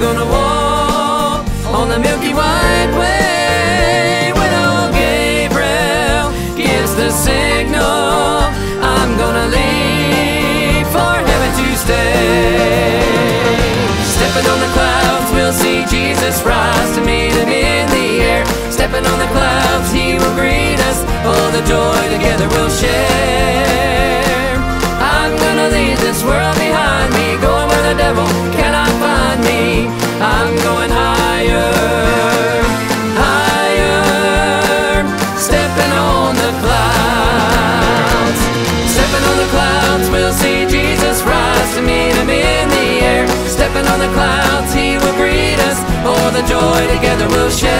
I'm gonna the joy, together we'll share.